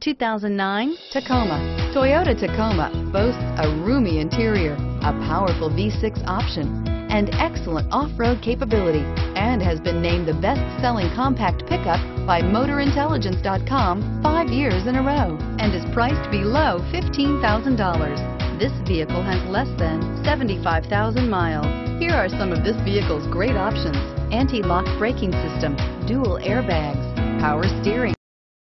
2009 Tacoma. Toyota Tacoma boasts a roomy interior, a powerful V6 option, and excellent off-road capability, and has been named the best-selling compact pickup by MotorIntelligence.com five years in a row, and is priced below $15,000. This vehicle has less than 75,000 miles. Here are some of this vehicle's great options. Anti-lock braking system, dual airbags, power steering,